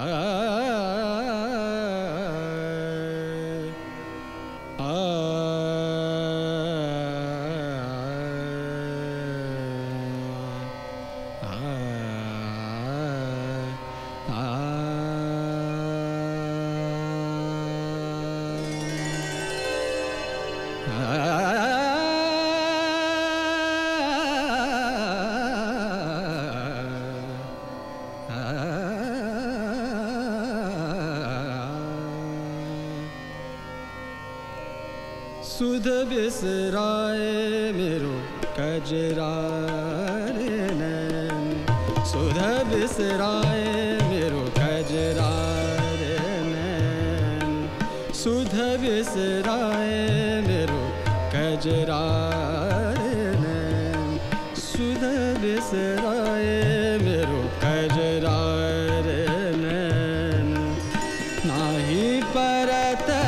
Ah. सुध बिसराए मेरो कजरा सुध बिसराए मेरो कजरा सुध बिसराए मेरो कजरा सुध बिसराए मेरो कजरा नाही परत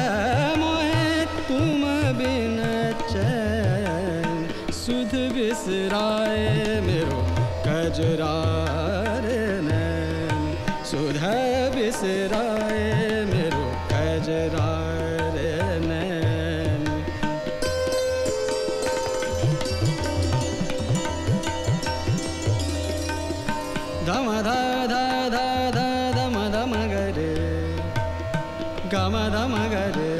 बिसराए मेरो कजरार नैन। सुध बिसराए मेरो कजरार नैन। धम ध ध ध ध धम धम गरे। गम धम गरे।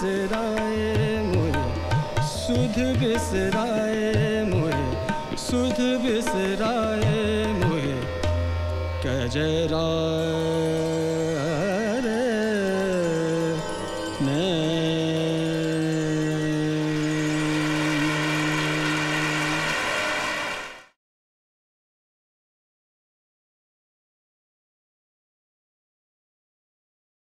बिसराए मोरे सुध बिसराए मोरे सुध बिसराए मोरे कजरा रे